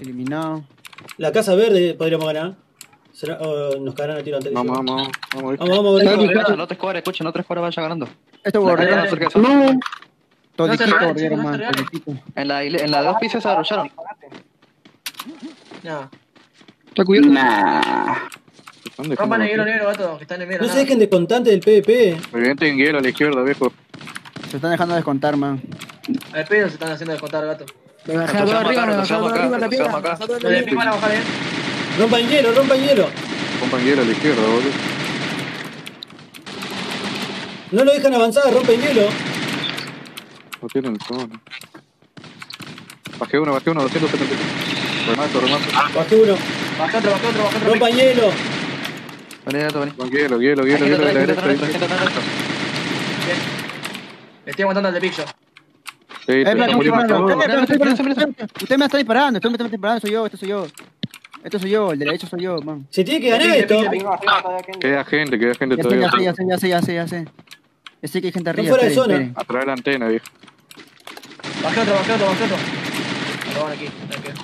Eliminado. La casa verde podríamos ganar. ¿Será- o nos caerán a tiro antes. Vamos, vamos, vamos. Vamos, vamos, No, vamos. no, te escuadres, escucha, no te escuadres, vaya ganando. Esto borrero. No. man. regalen. todiquito. En la, en la de dos pisos se arrollaron. No. Está cubierto. Dejando Rompan el hielo negro, gato, que están en medio. No se dejen de constante del PvP. Revienten en hielo a la izquierda, viejo. Se están dejando descontar, man. Al pedo se están haciendo descontar, gato. Me bajé a dos arriba, me bajé a dos acá, arriba la piedra. acá. me bajé a dos Los de arriba. pico van a bajar, eh. Rompan hielo, rompan hielo. Pompan hielo a la izquierda, boludo. No lo dejan avanzar, rompen hielo. No tienen zona. Bajé uno, bajé uno, 275. Remato, remato. Bajé uno. Baja otro, baja otro, baja otro. Rompan hielo. Vení, gato, vení. Con hielo, hielo, hielo, hielo la derecha. atrás, ahí. gente atrás, gente atrás. Estoy aguantando al de yo. Sí, Eh, Blanco, Blanco, Blanco. Usted me está disparando, usted me está disparando, soy yo, este soy yo. Este soy yo, el de la derecha soy yo, man. Se tiene que ganar De esto. De. Queda gente, queda gente Ya sé, ya sé, todavía. ya sé, ya sé, ya sé, ya sé. Ya sé que hay gente arriba. fuera de esperen, zona. esperen. Atrás de la antena, viejo. Bajé otro, bajé otro, bajé otro. Lo van aquí. tranquilo.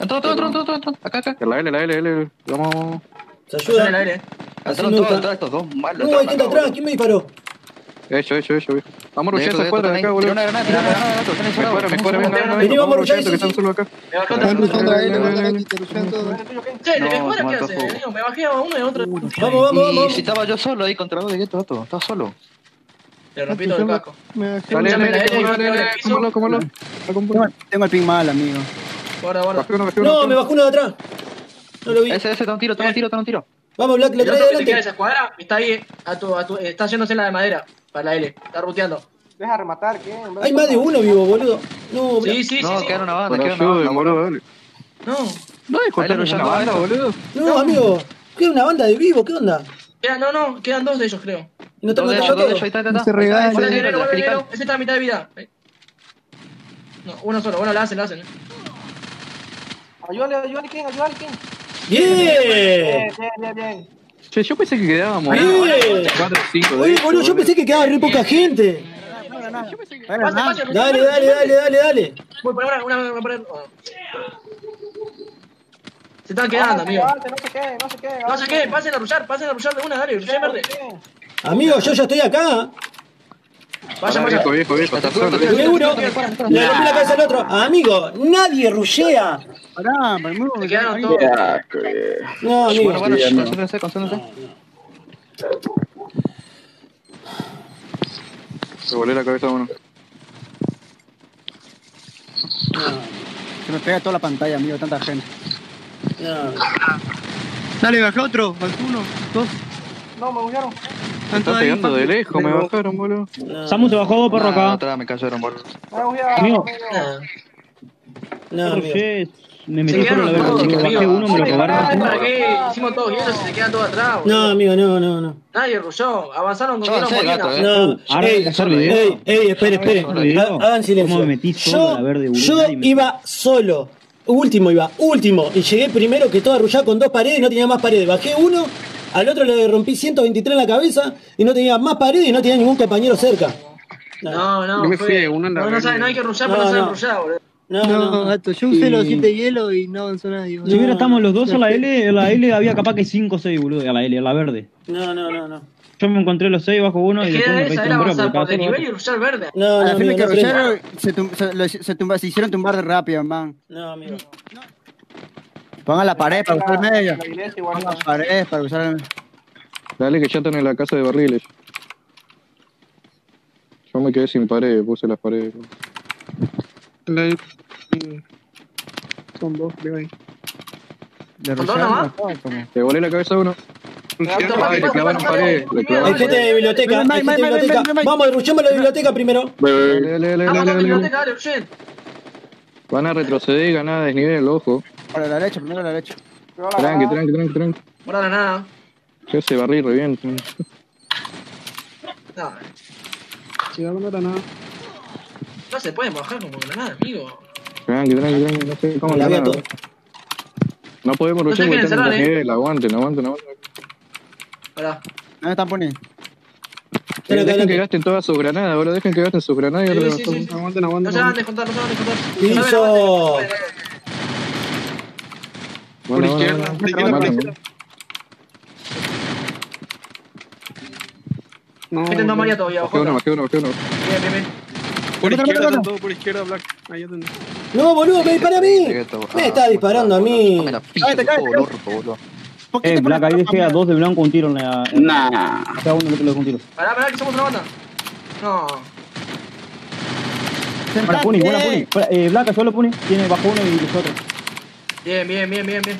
Entró, entró, entró, entró, entró. Acá, acá. La L, la L, L. Vamos. Se Pasan en el ayuda. aire. Así Entraron todos, entraron estos dos malos. No, hay gente atrás. ¿Quién me disparó? Hecho, hecho, hecho, viejo. Vamos a esa cuadra de acá, boludo. una granada, tira una granada, gato. Están Me encerrados. cuadra, me cuadra, Vení, venga, venga, vamos a que están solo acá. Me bajé Están rushando te ¿le mejora Me bajé a uno y otro. Vamos, vamos, vamos. si estaba yo solo ahí contra vos de gueto, gato. Estaba solo. Le rompí todo el casco. Me bajé. Dale, dale, dale, cómalo, cómalo. Tengo, el ping mal, amigo. Guarda, guarda. No, me bajó uno de atrás. No lo vi. Ese, ese, toma un tiro, toma un tiro, toma un tiro. Vamos, Black, lo El trae adelante. está ahí, eh, a tu, a tu, está yéndose en la de madera, para la L, está ruteando. Deja rematar, ¿qué? Hay más de uno vivo, boludo. No, Black. Sí, sí, sí. No, sí. quedaron una banda, quedaron una banda. boludo, dale. No, No, Ahí hijo, le tenés rushando una banda, esto. boludo. No, amigo. Queda una banda de vivo, ¿qué onda? quedan, no, no, quedan dos de ellos, creo. ¿Y no te Dos de ellos, mataron dos de todos? ellos, ahí está, ahí No se regalen. Ahí está, ahí dinero, ese está a mitad de vida. No, uno solo, bueno, la hacen, la hacen. eh. Ayúdale, ayúdale, ¿quién? Ayúdale, ¿quién? ¡Bien! Bien, bien, bien, bien. Che, yo pensé que quedábamos. Bien. 4 o 5 Oye, boludo, yo pensé que quedaba re poca gente. Bueno, Pase, man, pase, Dale, dale, dale, dale, dale. Voy una, una. Se están quedando, amigo. Avance, No sé qué, no sé qué. No sé qué, pasen a rushar, pasen a rushar de una, dale, rushar verde. Amigo, yo ya estoy acá. Vayan, Viejo, vayan. viejo, viejo, está solo. Viejo. uno. Le rompí la cabeza al otro. Amigo, nadie rushea. pará. Se quedaron todos. No, amigo. Bueno, bueno, concéntrense, concéntrense. Se volé la cabeza a uno. Se me pega toda la pantalla, amigo, tanta gente. Dale, bajé otro. Bajé uno, dos. No, me buguearon. Están pegando de lejos, me bajaron, boludo. Samu se bajó dos perros Nah, acá. atrás me cayeron, boludo. Amigo. No, amigo. Me metí solo quedaron la verga. bajé uno, me lo cobraron. ¿Para qué? Hicimos todos hielos y se quedan todos atrás. No, amigo, no, no, no. Nadie rushó, avanzaron con gato, eh. No, Ahora ey, hay que hacer video. ey, ey, espere, espere. Hagan silencio. ¿Cómo me metí solo la verde, boludo? yo iba solo. Último iba, último. Y llegué primero que todo arrullado con dos paredes y no tenía más paredes. Bajé uno, al otro le rompí 123 en la cabeza y no tenía más paredes y no tenía ningún compañero cerca. No, no, Yo me fue- la no, no, sabe- no hay que rushar, pero No, no saben no. rushar, boludo. No, No, no. gato, yo usé Y- los 7 de hielo y no avanzó nadie. Si hubiera estamos los dos a la L, en la L había capaz que 5 o 6, boludo, a la L, a la verde. No, no, no, no. Yo me encontré los 6 bajo uno y Es que después me era esa, registré era un avanzar porque por de nivel y rushar verde. No, A no, la fin amigo, de que no rushearon, se, tum- se, se, tumba- se hicieron tumbar de rápido, man. No, amigo. Pongan la pared para usar el medio. La iglesia igual. Pongan la pared para usar el Dale que ya están en la casa de barriles. Yo me quedé sin pared, puse las paredes. La- Son dos, creo ahí. Le Le volé la cabeza a uno. Le clavaron pared. Hay gente de biblioteca, hay gente de biblioteca. Vamos, rushemos la biblioteca primero. Vamos a la biblioteca, dale. Van a retroceder y ganar desnivel, ojo. Para la derecha, primero la derecha. Tranqui, granada. tranqui, tranqui, tranqui. Guarda la nada. Yo ese barril reviento. No, Si no, no era nada. no se pueden bajar como granada, amigo. Tranqui, tranqui, tranqui. No sé cómo La. No podemos No se luchar porque están en cerrar, eh. desnivel. Aguanten, aguanten, aguanten. Pará. ¿Dónde están poniendo? Eh, Dejen que adelante. gasten todas sus granadas, boludo. Dejen que gasten sus granadas y Sí, ahora sí, sí, sí. Aguanten, No aguanten. se hagan aguanten. descontar, no se hagan descontar. Piso. No saben, aguanten, aguanten. Por izquierda, bueno, por izquierda, por izquierda. No, María todavía, Bajé uno, ojo. bajé uno, bajé uno. Bien, bien, bien. Por izquierda, por izquierda, Black. Ahí. No, boludo, me dispara a mí. Me está disparando a mí. Dame la pizza, Cállate, cállate. todo orto, boludo. ¿Por qué Eh, Black, ahí dejé a dos de blanco un tiro en la. Nah. Cada uno le pegó un tiro. Pará, pará, que somos una banda. No. Buena Puni, buena Puni. Eh, Black, solo Puni. Tiene bajo uno y los otros. Bien, bien, bien, bien, bien.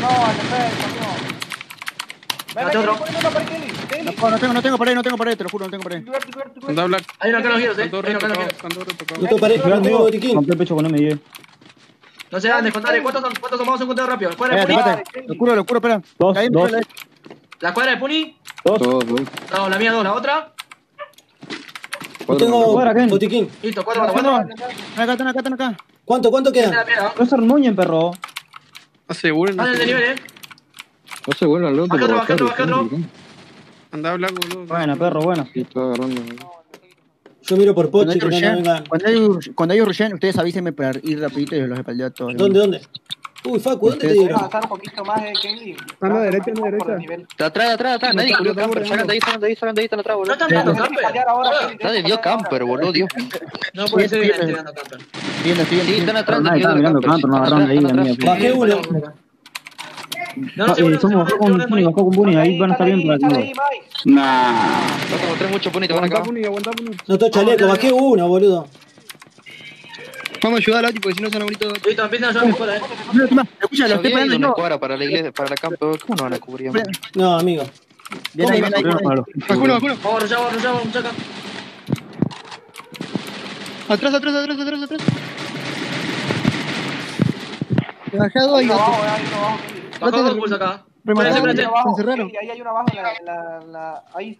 No, perfecto, amigo. Ven, una. No, no tengo, no tengo pared, no tengo pared, te lo juro, no tengo pared. Cuidado, cuidado, cuidado. Hay uno acá en los giros, eh. Hay en los retocados, giros. No tengo pared, no tengo botiquín. Compré el pecho con M10. No se. ¿eh? ¿Cuántos son? ¿Cuántos son? Vamos a un conteo rápido. La escuadra de Puni. Lo curo, lo curo, espera. Dos, dos. La escuadra de Puni. Dos. No, la mía dos. La otra. No Cuatro, tengo botiquín. Listo, cuatro, No, cuatro, no, acá, están acá, están acá. ¿Cuánto, cuánto queda? ¿no? No se remuñen, perro. Aseguren. Van el de nivel, eh. No se vuelvan locos. Bajé otro, bajé otro, bajé otro. ¿sí? Anda, Black, boludo. Buena, perro, buena. Sí, está agarrando. Yo miro por Cuando Pochi, que no rushen, cuando cuando ustedes avísenme para ir rapidito y los espaldeo a todos. ¿Dónde, dónde? Uy, Facu, ¿dónde te dieron? avanzar un poquito más, Kelly. a la derecha, a la Por derecha. Atrás, atrás, atrás. Nadie camper. Salgan de ahí, salgan de ahí, salgan de ahí, están atrás, No boludo. están dando camper. de Dios camper, boludo, Dios. No puede ser que estén dando camper. Sí, están atrás de Nadie Dios está mirando camper. no Están agarraron ahí, están. Bajé uno. No, no, Eh, somos con Puni, bajó con Puni. Ahí van a estar bien para Mike. Nah. te mostré mucho, Puni, te van a Aguanta, acabar. Puni, aguanta, Puni. No estoy chaleco, bajé uno, boludo. Vamos a ayudar a Lati, porque si no llevar mi escuadra, eh. Escucha, lo estoy pegando una yo. para la iglesia, para la camper. ¿Cómo no van a cubrir? No, amigo. Bien ahí, bien ahí. Vacuno, vacuno. Vamos vamos a arrollar, vamos a sacar. Atrás, atrás, atrás, atrás, atrás. Te bajé a dos y Ahí dos pulsos acá. Espérate, Ahí espérate. Ahí hay uno abajo, en la, la, la, ahí.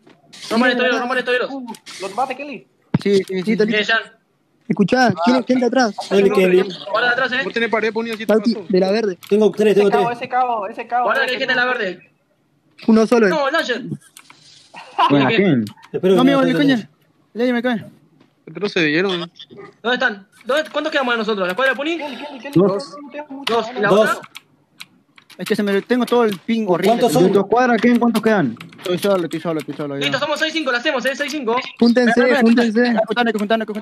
Roman estoyeros, Roman estoyeros. ¿Lo tomaste, Kelly? Sí, sí, sí. Escuchá, ¿quién, quién de atrás? Dale, Kelly. Guarda de atrás, eh. Vos tenés pared, Puni, así paso. de la verde. Tengo tres, tengo Ese cabo, tres. ese cabo, ese cabo. Guarda que hay gente en la verde. Uno solo. No. Buena, Bien. ¿quién? Espero No, amigo, maten. coña. Ley me cae. Otros se dieron. ¿Dónde están? ¿Dónde, ¿Cuántos quedamos de nosotros? ¿La de Kelly, Kelly. Dos. Dos. ¿Y la Dos. otra? Es que se me tengo todo el ping horrible. ¿Cuántos ¿De son? tu escuadra, quién? ¿Cuántos quedan? Estoy solo, estoy solo, estoy solo. ya. Listo, somos 6-5, la hacemos, eh. 6-5. Júntense, júntense. Que que.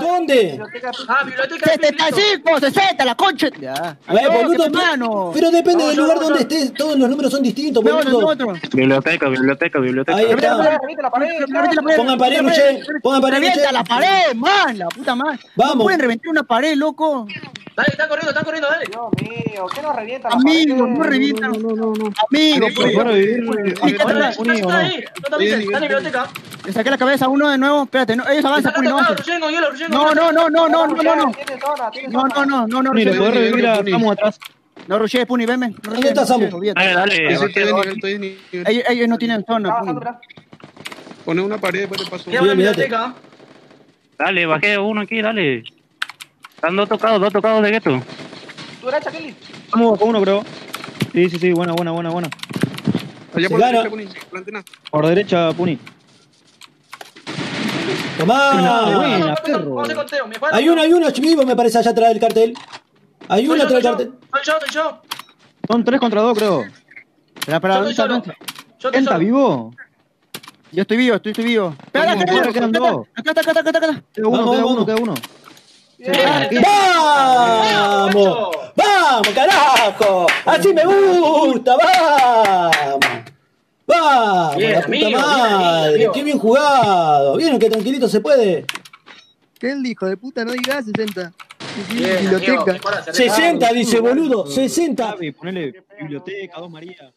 ¿Dónde? Ah, biblioteca. listo. 75, 60, la concha. Ya. A ver, boludo, qué mano. pero depende No, del lugar donde estés, todos los números son distintos, No, no, no, boludo. Biblioteca, biblioteca, biblioteca. Ahí Revienta está. la Revienta la pared, Revienta la pared. Pongan pared, Luché. Pongan pared, Revienta la pared, man. La puta madre. Vamos. No pueden reventar una pared, loco. Dale, están corriendo, están corriendo, dale. Dios mío, ¿qué nos revienta la Amigo, no revientan. No, no, no, no. Amigo, por favor. Está está está ahí. Te avises, dale, biblioteca. Le saqué la cabeza a uno de nuevo. Espérate, no, ellos Está avanzan, Puni, no No, no, no, no, no, no, no, no. No, no, no, no, no, Mire, poder revivir a Samu atrás. No, Roger, Puni, venme. No, ¿Dónde está Samu? Dale, dale. Ellos, ellos no tienen Está zona, Puni. Poné una pared, después te paso. Queda una biblioteca. Dale, bajé uno aquí, dale. Están dos tocados, dos tocados de gueto. Tu derecha, Kelly. Bajó uno, creo. Sí, sí, sí, buena, buena, buena, buena. Allá por derecha, Puni. Plantena. Por derecha, Puni. Tomá. buena, Vamos perro. Hay uno, hay uno vivo, me parece, allá atrás del cartel. Hay uno atrás del cartel. Soy yo, soy yo. Son tres contra dos, creo. Espera, espera, Yo estoy solo. ¿dónde está? Yo estoy ¿Quién está vivo? Yo estoy vivo, estoy, estoy vivo. Espera, Vamos, acá, ahora acá, quedan acá, dos. acá, acá. Queda uno, Vamos, queda vamos. uno, queda uno. Bien. ¡Vamos! ¡Vamos, carajo! ¡Así me gusta! ¡Vamos! ¡Vamos! Bien, la puta amigo, bien, madre! amigo. ¡Qué bien jugado! ¿Vieron que tranquilito se puede? ¿Qué el hijo de puta? No digas 60. Sí, sí, Bien, amigo, biblioteca. se 60, dice boludo. 60. Sabe, ponele biblioteca, dos María.